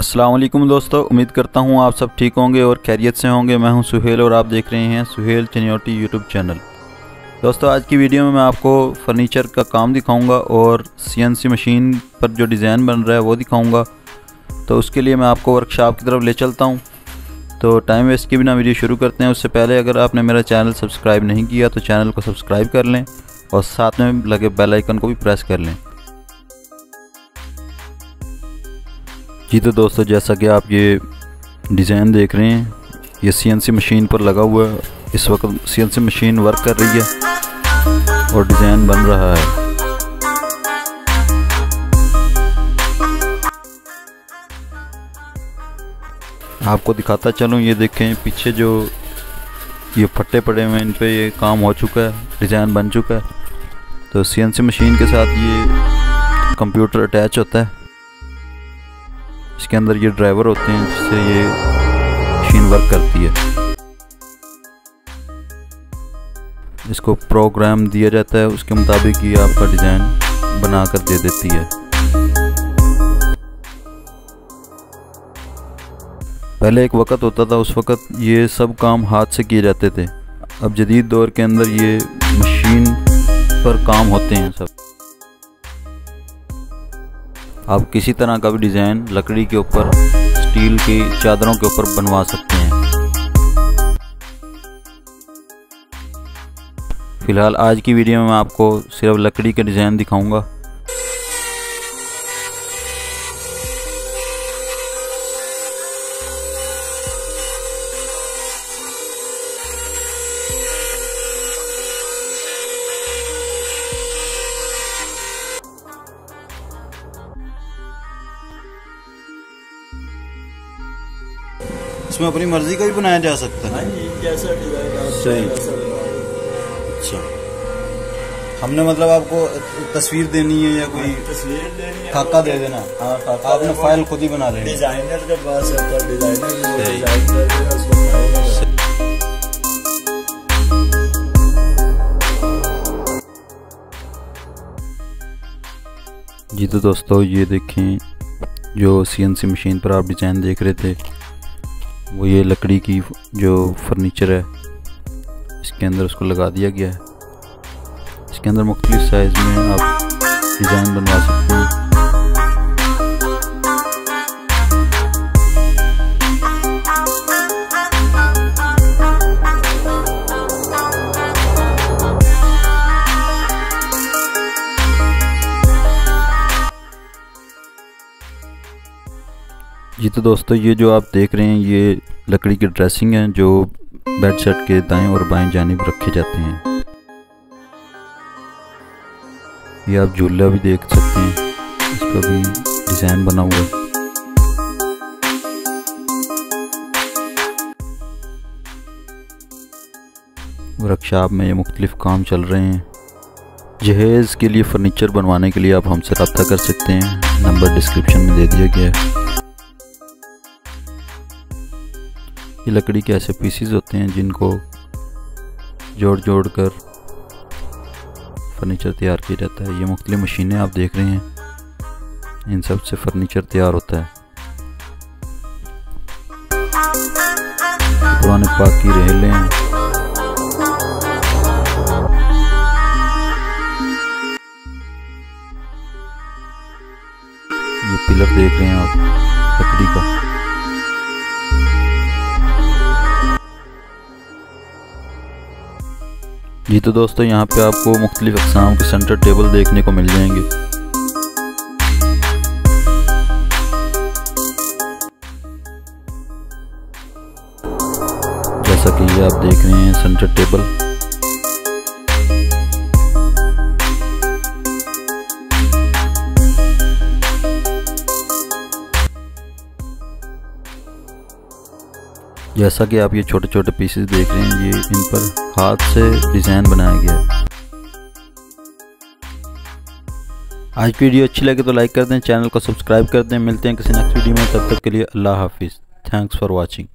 वालेकुम दोस्तों, उम्मीद करता हूँ आप सब ठीक होंगे और खैरियत से होंगे। मैं हूँ सुहेल और आप देख रहे हैं सुहेल चनियोटी यूट्यूब चैनल। दोस्तों, आज की वीडियो में मैं आपको फर्नीचर का काम दिखाऊँगा और सीएनसी मशीन पर जो डिज़ाइन बन रहा है वो दिखाऊँगा। तो उसके लिए मैं आपको वर्कशॉप की तरफ़ ले चलता हूँ। तो टाइम वेस्ट के बिना वीडियो शुरू करते हैं। उससे पहले अगर आपने मेरा चैनल सब्सक्राइब नहीं किया तो चैनल को सब्सक्राइब कर लें और साथ में लगे बेल आइकन को भी प्रेस कर लें। जी तो दोस्तों, जैसा कि आप ये डिज़ाइन देख रहे हैं, ये सीएनसी मशीन पर लगा हुआ है। इस वक्त सीएनसी मशीन वर्क कर रही है और डिज़ाइन बन रहा है। आपको दिखाता चलूँ, ये देखें, पीछे जो ये फट्टे पड़े हुए हैं इन पे ये काम हो चुका है डिज़ाइन बन चुका है। तो सीएनसी मशीन के साथ ये कंप्यूटर अटैच होता है। इसके अंदर ये ड्राइवर होते हैं जिससे ये मशीन वर्क करती है। इसको प्रोग्राम दिया जाता है, उसके मुताबिक ये आपका डिज़ाइन बना कर दे देती है। पहले एक वक्त होता था, उस वक्त ये सब काम हाथ से किए जाते थे। अब जदीद दौर के अंदर ये मशीन पर काम होते हैं सब। आप किसी तरह का भी डिज़ाइन लकड़ी के ऊपर, स्टील की चादरों के ऊपर बनवा सकते हैं। फ़िलहाल आज की वीडियो में मैं आपको सिर्फ़ लकड़ी के डिज़ाइन दिखाऊँगा। इसमें अपनी मर्ज़ी का भी बनाया जा सकता है। हाँ जैसा सही। अच्छा। हमने मतलब आपको तस्वीर देनी है या कोई तस्वीर लेनी है। खाका दे देना? हाँ खाका आपने फ़ाइल खुद ही बना लेनी डिज़ाइनर के पास है डिज़ाइनर जी तो दोस्तों ये देखें जो सीएनसी मशीन पर आप डिज़ाइन देख रहे थे वो ये लकड़ी की जो फर्नीचर है, इसके अंदर उसको लगा दिया गया है। इसके अंदर मुख्तलिफ़ साइज़ में आप डिज़ाइन बनवा सकते हैं। जी तो दोस्तों, ये जो आप देख रहे हैं, ये लकड़ी की ड्रेसिंग है, जो बेड सेट के दाएँ और बाएँ जानिब रखे जाते हैं। ये आप झूला भी देख सकते हैं, इस पर भी डिज़ाइन बना हुआ है। वर्कशॉप में ये मुख्तलिफ़ काम चल रहे हैं। जहेज़ के लिए फ़र्नीचर बनवाने के लिए आप हमसे रब्ता कर सकते हैं। नंबर डिस्क्रिप्शन में दे दिया गया है। ये लकड़ी के ऐसे पीसीज होते हैं जिनको जोड़ जोड़ कर फर्नीचर तैयार किया जाता है। ये मुख्तलि मशीनें आप देख रहे हैं। इन सबसे फर्नीचर तैयार होता है। पुराने पाक की रहेले हैं। ये पिलर देख रहे हैं आप, लकड़ी का। जी तो दोस्तों, यहाँ पे आपको मुख्तलिफ़ अकसाम के सेंटर टेबल देखने को मिल जाएँगे। जैसा कि ये आप देख रहे हैं सेंटर टेबल जैसा कि आप ये छोटे छोटे पीसेस देख रहे हैं, ये इन पर हाथ से डिज़ाइन बनाया गया है। आज की वीडियो अच्छी लगे तो लाइक कर दें चैनल को सब्सक्राइब कर दें। मिलते हैं किसी नेक्स्ट वीडियो में, तब तक के लिए अल्लाह हाफिज़। Thanks for watching